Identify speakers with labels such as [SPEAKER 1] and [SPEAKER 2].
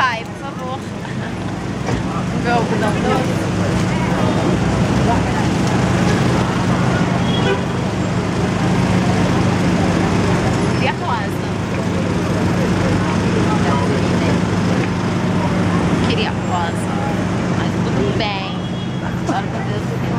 [SPEAKER 1] cai, por favor. O meu algodão doce. Queria rosa, mas tudo bem. Glória a Deus.